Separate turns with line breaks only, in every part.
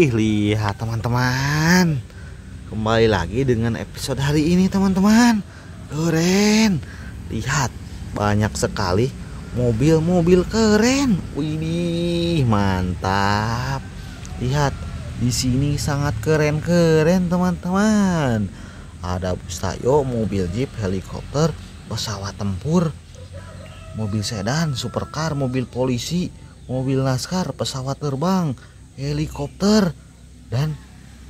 Wih, lihat teman-teman. Kembali lagi dengan episode hari ini teman-teman. Keren. Lihat, banyak sekali mobil-mobil keren. Wih, mantap. Lihat, di sini sangat keren-keren teman-teman. Ada bus tayo, mobil jeep, helikopter, pesawat tempur, mobil sedan, supercar, mobil polisi, mobil laskar, pesawat terbang, helikopter, dan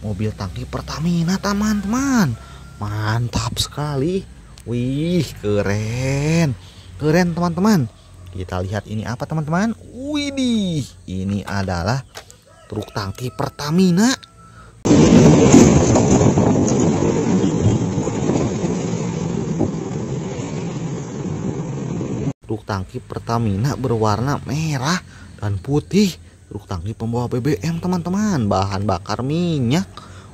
mobil tangki Pertamina teman-teman. Mantap sekali. Wih, keren. Keren teman-teman. Kita lihat ini apa teman-teman? Widih, ini adalah truk tangki Pertamina. Truk tangki Pertamina berwarna merah dan putih. Truk tangki pembawa BBM teman-teman, bahan bakar minyak.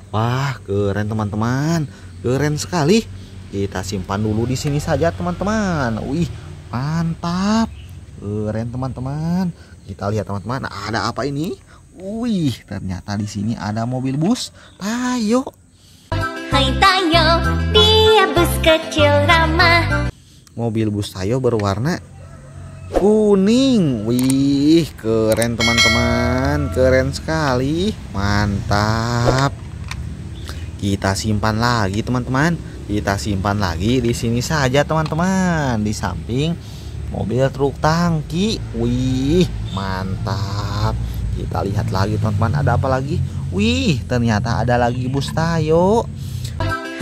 Wah, keren teman-teman. Keren sekali. Kita simpan dulu di sini saja teman-teman. Wih, mantap. Keren teman-teman. Kita lihat teman-teman, ada apa ini? Wih, ternyata di sini ada mobil bus Tayo.
Hai Tayo, dia bus kecil ramah.
Mobil bus Tayo berwarna kuning. Wih, keren teman-teman. Keren sekali. Mantap. Kita simpan lagi teman-teman. Kita simpan lagi di sini saja teman-teman. Di samping mobil truk tangki. Wih, mantap. Kita lihat lagi teman-teman, ada apa lagi? Wih, ternyata ada lagi bus Tayo.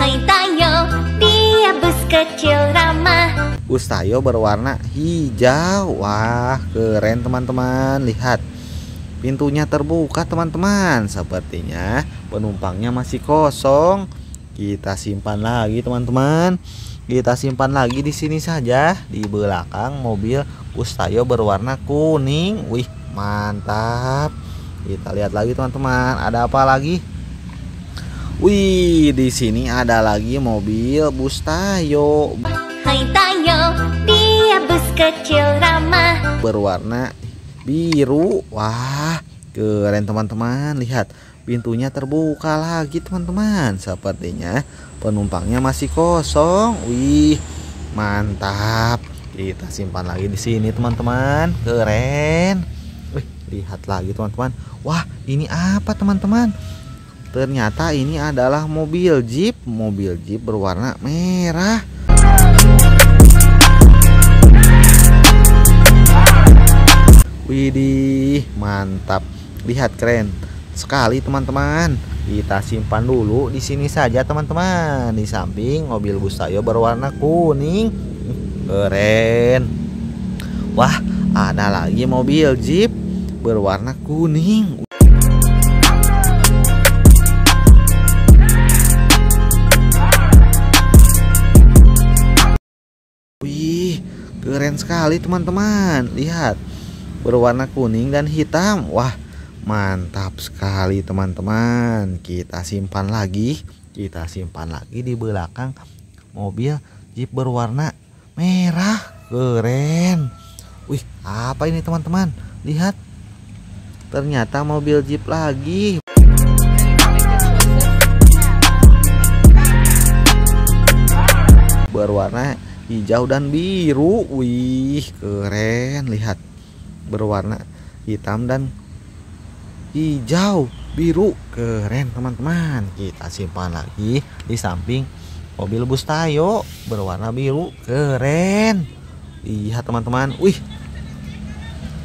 Hai Tayo, dia bus kecil ramah.
Bus Tayo berwarna hijau. Wah, keren teman-teman. Lihat. Pintunya terbuka teman-teman. Sepertinya penumpangnya masih kosong. Kita simpan lagi teman-teman. Kita simpan lagi di sini saja di belakang mobil bus Tayo berwarna kuning. Wih, mantap. Kita lihat lagi teman-teman. Ada apa lagi? Wih, di sini ada lagi mobil bus Tayo
Hai Tayo, dia bus kecil ramah.
berwarna biru. Wah, keren teman-teman. Lihat, pintunya terbuka lagi teman-teman. Sepertinya penumpangnya masih kosong. Wih, mantap. Kita simpan lagi di sini teman-teman. Keren. Wih, lihat lagi teman-teman. Wah, ini apa teman-teman? Ternyata ini adalah mobil Jeep, mobil Jeep berwarna merah. Widih, mantap. Lihat keren sekali teman-teman. Kita simpan dulu di sini saja teman-teman. Di samping mobil bus Tayo berwarna kuning. Keren. Wah, ada lagi mobil Jeep berwarna kuning. Keren sekali teman-teman. Lihat, berwarna kuning dan hitam. Wah, mantap sekali teman-teman. Kita simpan lagi. Kita simpan lagi di belakang mobil Jeep berwarna merah. Keren. Wih, apa ini teman-teman? Lihat. Ternyata mobil Jeep lagi. Berwarna hijau dan biru. Wih, keren. Lihat. Berwarna hitam dan hijau, biru. Keren, teman-teman. Kita simpan lagi di samping mobil bus Tayo berwarna biru. Keren. Lihat, teman-teman. Wih.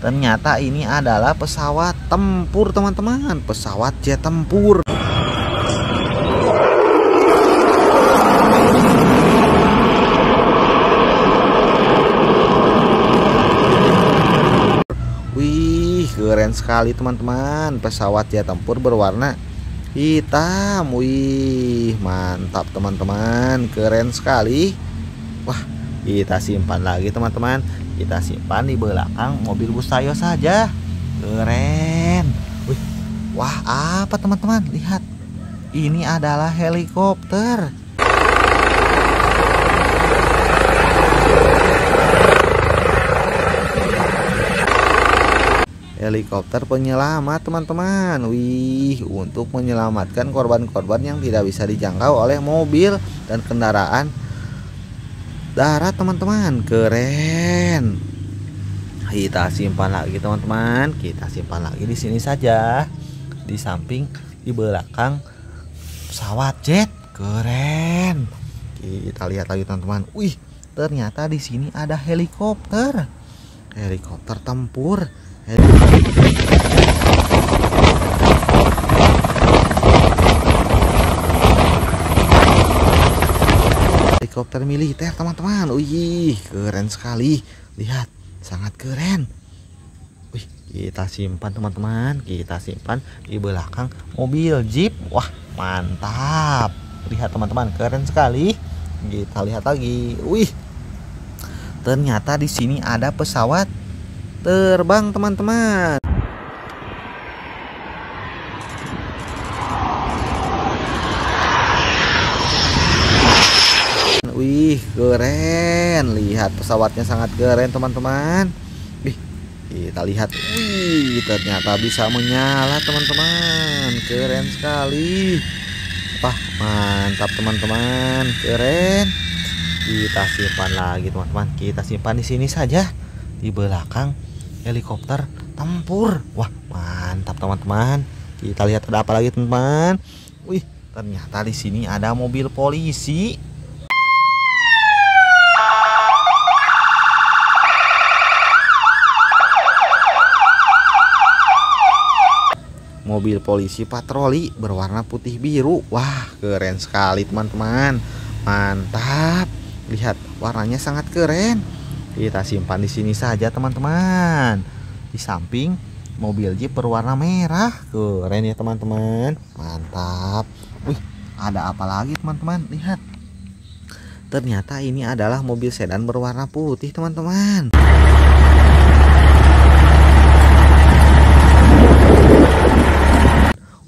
Ternyata ini adalah pesawat tempur, teman-teman. Pesawat jet tempur. Wih, keren sekali teman-teman. Pesawat jet tempur berwarna hitam. Wih, mantap teman-teman. Keren sekali. Wah, kita simpan lagi teman-teman. Kita simpan di belakang mobil bus Tayo saja. Keren. Wih, wah apa teman-teman? Lihat. Ini adalah helikopter. Helikopter penyelamat teman-teman. Wih untuk menyelamatkan korban-korban yang tidak bisa dijangkau oleh mobil dan kendaraan darat teman-teman. Keren. Kita simpan lagi teman-teman. Kita simpan lagi di sini saja. Di samping di belakang pesawat jet. Keren. Kita lihat lagi teman-teman. Wih ternyata di sini ada helikopter. Helikopter tempur helikopter militer teman-teman. Wih keren sekali. Lihat sangat keren. Wih kita simpan teman-teman. Kita simpan di belakang mobil jeep. Wah mantap. Lihat teman-teman keren sekali. Kita lihat lagi. Wih ternyata di sini ada pesawat terbang teman-teman. Wih keren. Lihat pesawatnya sangat keren teman-teman. Wih kita lihat. Wih ternyata bisa menyala teman-teman. Keren sekali. Wah mantap teman-teman. Keren. Kita simpan lagi teman-teman. Kita simpan di sini saja Di belakang helikopter tempur Wah mantap teman-teman Kita lihat ada apa lagi teman-teman Wih ternyata di sini ada mobil polisi mobil polisi patroli berwarna putih biru. Wah, keren sekali teman-teman. Mantap. Lihat, warnanya sangat keren. Kita simpan di sini saja teman-teman. Di samping mobil Jeep berwarna merah. Keren ya teman-teman. Mantap. Wih, ada apa lagi teman-teman? Lihat. Ternyata ini adalah mobil sedan berwarna putih teman-teman.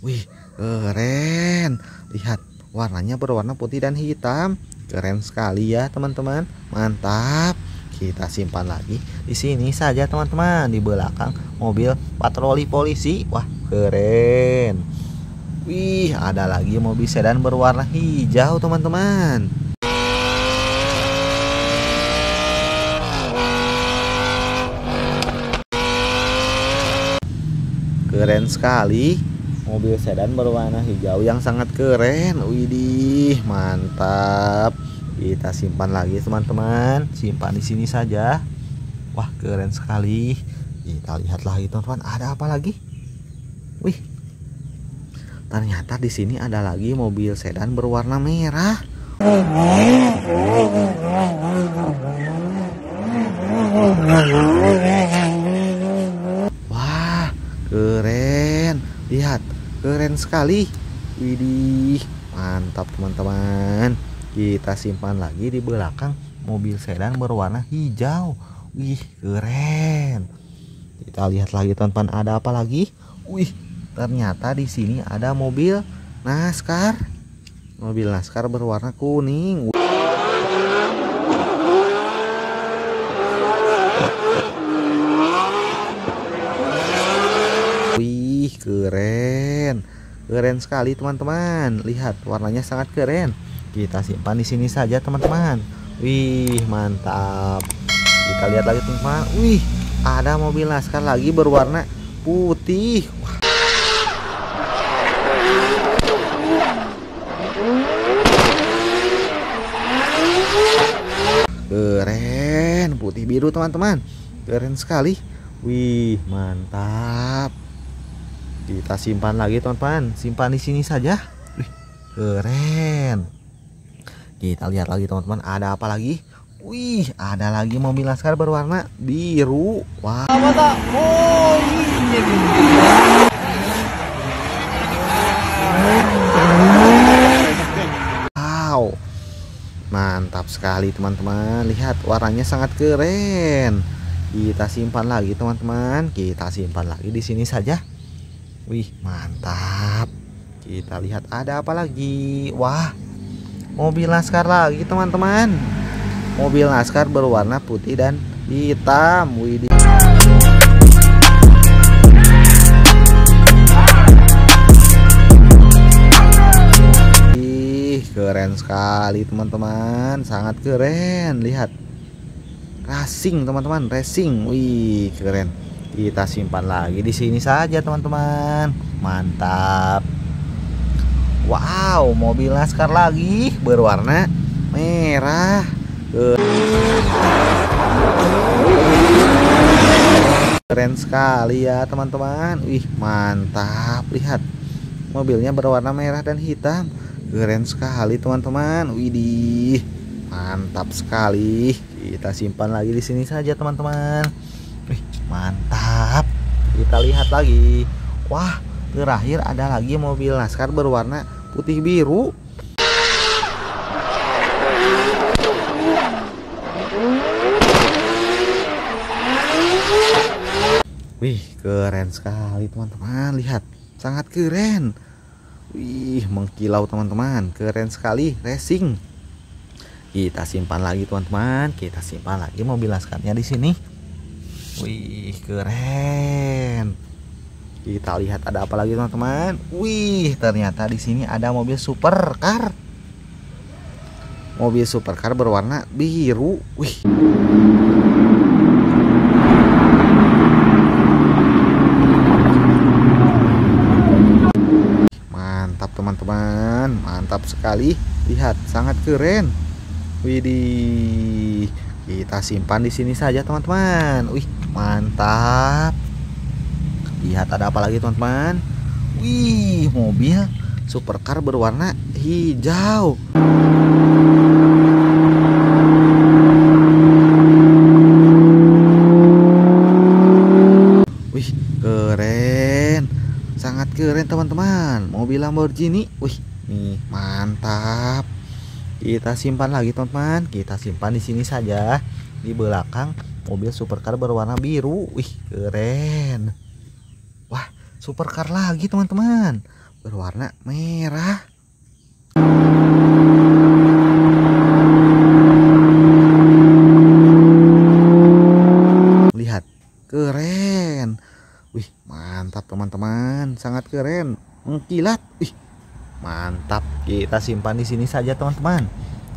Wih, keren. Lihat, warnanya berwarna putih dan hitam. Keren sekali ya, teman-teman. Mantap. Kita simpan lagi di sini saja, teman-teman, di belakang mobil patroli polisi. Wah, keren. Wih, ada lagi mobil sedan berwarna hijau, teman-teman. Keren sekali mobil sedan berwarna hijau yang sangat keren widih mantap kita simpan lagi teman-teman. Simpan di sini saja. Wah keren sekali. Kita lihat lagi teman-teman. Ada apa lagi? Wih. Ternyata di sini ada lagi mobil sedan berwarna merah. Wah keren. Lihat keren sekali. Widih mantap teman-teman kita simpan lagi di belakang mobil sedan berwarna hijau. Wih keren. Kita lihat lagi teman-teman ada apa lagi? Wih ternyata di sini ada mobil naskar mobil naskar berwarna kuning. Wih keren. Keren sekali teman-teman. Lihat warnanya sangat keren kita simpan di sini saja teman-teman. Wih mantap. Kita lihat lagi teman-teman. Wih ada mobil laskar lagi berwarna putih. Keren putih biru teman-teman. Keren sekali. Wih mantap. Kita simpan lagi teman-teman. Simpan di sini saja. Wih, keren kita lihat lagi teman-teman. Ada apa lagi? Wih ada lagi mobil laskar berwarna biru. Wah. Wow. Mantap sekali teman-teman. Lihat warnanya sangat keren. Kita simpan lagi teman-teman. Kita simpan lagi di sini saja. Wih mantap. Kita lihat ada apa lagi. Wah mobil NASCAR lagi teman-teman. Mobil NASCAR berwarna putih dan hitam. Widih keren sekali teman-teman. Sangat keren. Lihat. Racing teman-teman. Racing. Wih keren. Kita simpan lagi di sini saja teman-teman. Mantap wow mobil laskar lagi berwarna merah. Keren sekali ya teman-teman. Wih mantap. Lihat mobilnya berwarna merah dan hitam. Keren sekali teman-teman. Widih mantap sekali. Kita simpan lagi di sini saja teman-teman. Wih mantap. Kita lihat lagi. Wah terakhir ada lagi mobil laskar berwarna putih biru Wih, keren sekali teman-teman. Lihat, sangat keren. Wih, mengkilau teman-teman. Keren sekali racing. Kita simpan lagi teman-teman. Kita simpan lagi mobil laskarnya di sini. Wih, keren. Kita lihat ada apa lagi teman-teman. Wih, ternyata di sini ada mobil supercar. Mobil supercar berwarna biru. Wih. Mantap teman-teman, mantap sekali. Lihat, sangat keren. Widih. Kita simpan di sini saja teman-teman. Wih, mantap. Lihat ada apa lagi teman-teman? Wih, mobil supercar berwarna hijau. Wih, keren. Sangat keren teman-teman. Mobil Lamborghini. Wih, nih mantap. Kita simpan lagi teman-teman. Kita simpan di sini saja. Di belakang mobil supercar berwarna biru. Wih, keren. Supercar lagi teman-teman. Berwarna merah. Lihat, keren. Wih, mantap teman-teman. Sangat keren. Mengkilat. Wih, mantap. Kita simpan di sini saja teman-teman.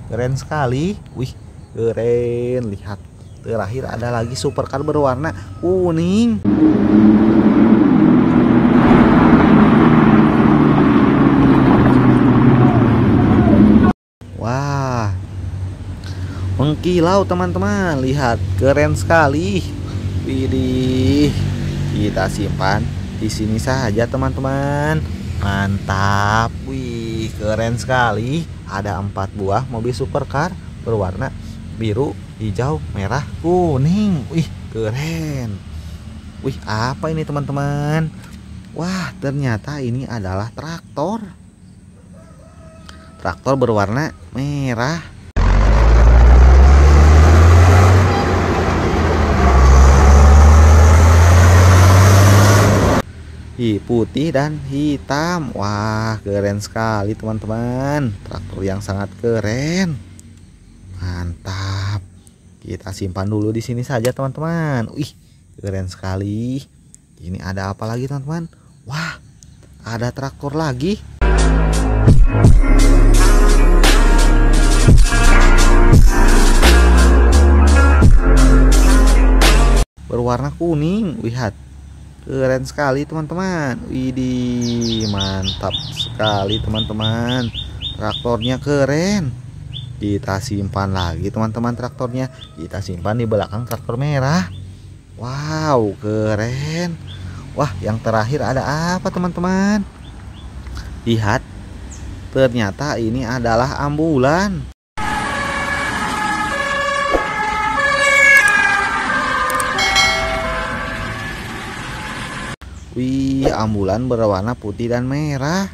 Keren sekali. Wih, keren. Lihat. Terakhir ada lagi supercar berwarna kuning. Wah. Mengkilau teman-teman. Lihat, keren sekali. Widih. Kita simpan di sini saja teman-teman. Mantap. Wih, keren sekali. Ada empat buah mobil supercar berwarna biru, hijau, merah, kuning. Wih, keren. Wih, apa ini teman-teman? Wah, ternyata ini adalah traktor. Traktor berwarna merah. Hi, putih dan hitam. Wah, keren sekali teman-teman. Traktor yang sangat keren. Mantap. Kita simpan dulu di sini saja teman-teman. Wih, keren sekali. Ini ada apa lagi teman-teman? Wah, ada traktor lagi. Berwarna kuning. Lihat. Keren sekali teman-teman. Widih, mantap sekali teman-teman. Traktornya keren. Kita simpan lagi teman-teman traktornya. Kita simpan di belakang traktor merah. Wow, keren. Wah, yang terakhir ada apa teman-teman? Lihat. Ternyata ini adalah ambulan. Wih, ambulan berwarna putih dan merah.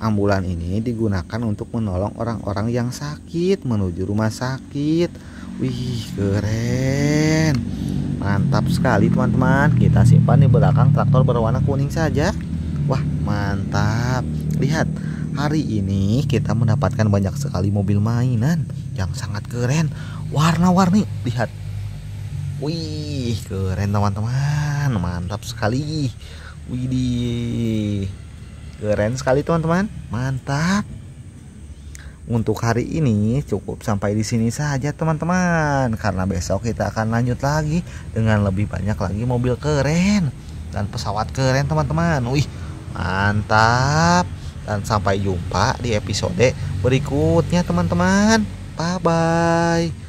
Ambulan ini digunakan untuk menolong orang-orang yang sakit menuju rumah sakit. Wih, keren. Mantap sekali teman-teman. Kita simpan di belakang traktor berwarna kuning saja. Wah, mantap. Lihat, hari ini kita mendapatkan banyak sekali mobil mainan yang sangat keren. Warna-warni. Lihat. Wih, keren teman-teman. Mantap sekali. Widih. Keren sekali teman-teman. Mantap. untuk hari ini cukup sampai di sini saja teman-teman karena besok kita akan lanjut lagi dengan lebih banyak lagi mobil keren dan pesawat keren teman-teman wih mantap dan sampai jumpa di episode berikutnya teman-teman bye bye